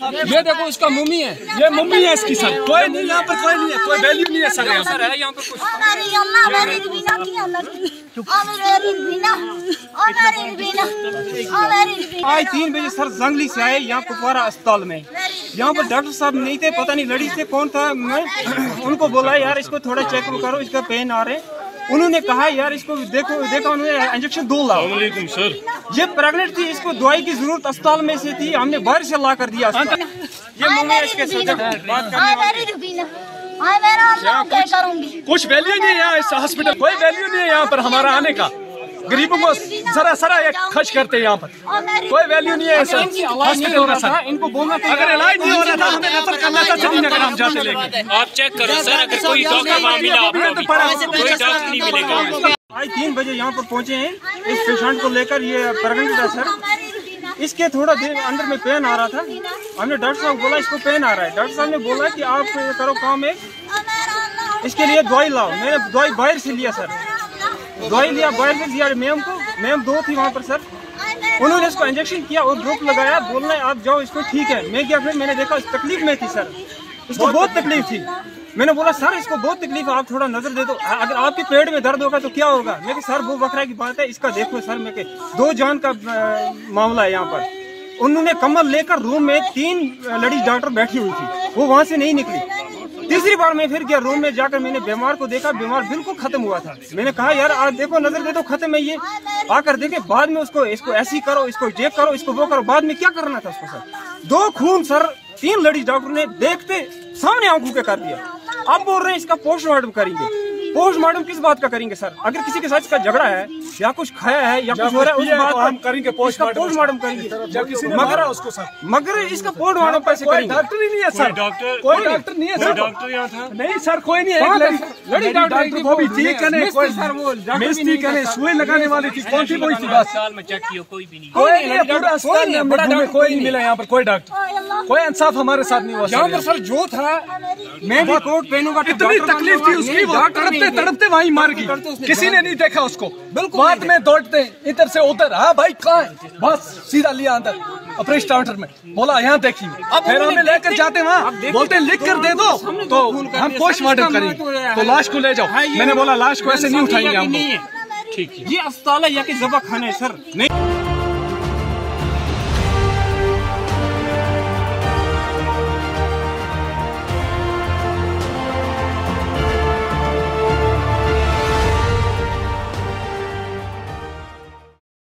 ये देखो उसका मम्मी है। ये मम्मी है इसकी सर कोई नहीं यहाँ पर कोई नहीं है कोई वैल्यू नहीं है सर यहाँ है पर कुछ? आज तीन बजे सर जंगली से आए यहाँ कुपवारा अस्पताल में। यहाँ पर डॉक्टर साहब नहीं थे पता नहीं लड़ी से कौन था मैं उनको बोला यार इसको थोड़ा चेक करो इसका पेन आ रहे उन्होंने कहा यार इसको देखो देखा उन्होंने इंजेक्शन दो लाओ. सर ये प्रेग्नेंट थी इसको दवाई की ज़रूरत अस्पताल में से थी हमने बाहर से ला कर दिया ये है इसके साथ बात करने वाली हमारी बिना हाय मेरा क्या कुछ वैल्यू नहीं है यहाँ इस हॉस्पिटल कोई वैल्यू नहीं है यहाँ पर हमारा आने का। गरीबों को जरा सरा एक खर्च करते हैं यहाँ पर। कोई वैल्यू नहीं है हॉस्पिटल का सर। इनको बोलना अगर इलाज नहीं हो रहा था हमें रेफर करना था श्रीनगर हम जाते लेके। आप चेक करो सर अगर कोई डॉक्टर वहाँ मिला आपको अभी कोई डॉक्टर नहीं मिलेगा। आज तीन बजे यहाँ पर पहुँचे हैं। इस पेशेंट को लेकर ये प्रेगनेंट था सर। इसके थोड़ा देर अंदर में पेन आ रहा था। हमने डॉक्टर साहब बोला इसको पेन आ रहा है। डॉक्टर साहब ने बोला कि आप करो काम एक। इसके लिए दवाई लाओ। मैंने दवाई बाहर से लिया सर। दवाई लिया बाहर से दिया मैम को मैम दो थी वहाँ पर सर उन्होंने इसको इंजेक्शन किया और ड्रोप लगाया बोलना आप जाओ, इसको ठीक है। मैं क्या फिर, मैंने देखा, इस तकलीफ़ में थी सर इसको बहुत तकलीफ़ थी। मैंने बोला, सर, इसको बहुत तकलीफ़ आप थोड़ा नज़र दे दो। अगर आपके पेट में दर्द होगा तो क्या होगा? मैं सर, वो बकरा की बात है, इसका देखो, सर, मैं दो जान का मामला है यहाँ पर। उन्होंने कमल लेकर रूम में तीन लड़ी डॉक्टर बैठी हुई थी। वो वहाँ से नहीं निकली। तीसरी बार मैं फिर गया रूम में जाकर मैंने बीमार को देखा, बीमार बिल्कुल खत्म हुआ था। मैंने कहा, यार, आज देखो, नज़र दे दो खत्म है ये। आकर देखे, बाद में उसको, इसको ऐसी करो, इसको ये करो, इसको वो करो। बाद में क्या करना था उसको सर? दो खून, सर, तीन लड़ी डॉक्टर ने देखते, सामने आँखों के कर दिया। अब बोल रहे हैं इसका पोस्टमार्टम करेंगे। पोस्टमार्टम किस बात का करेंगे सर? अगर किसी के साथ इसका झगड़ा है या कुछ खाया है या कुछ हो रहा है उस बात तो हम करेंगे पोस्टमार्टम। करेंगे। किसी मगर उसको सर। मगर इसका पोस्टमार्टम पैसे करेंगे। डॉक्टर ही नहीं है सर। डॉक्टर- कोई डॉक्टर नहीं है सर। डॉक्टर यहाँ था? नहीं सर कोई नहीं है। लड़ी डॉक्टर को भी ठीक है कोई सर वो मिस्त्री नहीं का नहीं था, सुई लगाने वाली थी। कौन सी कोई थी बस साल में चेक किया कोई भी नहीं। कोई नहीं, मिला यहाँ पर कोई डॉक्टर। कोई इंसाफ हमारे साथ नहीं हुआ यहाँ पर सर जो था मैं भी कोट पहनूँगा तो इतनी तकलीफ़ थी उसकी वो डॉक्टर तड़पते। तड़पते वहीं मार गई तो किसी ने नहीं देखा उसको। बिल्कुल बाद में दौड़ते इधर से उधर हाँ भाई कहाँ है? बस सीधा लिया अंदर ऑपरेशन काउंटर में। बोला यहाँ देखिए। फिर हमें लेकर जाते वहाँ। बोलते लिख कर दे दो। तो खून कर हम पोस्टमार्टम करेंगे तो लाश को ले जाओ। मैंने बोला लाश को ऐसे नहीं उठाएँगे है। ठीक है। ये अस्पताल है या कि जबा खाना है सर? नहीं।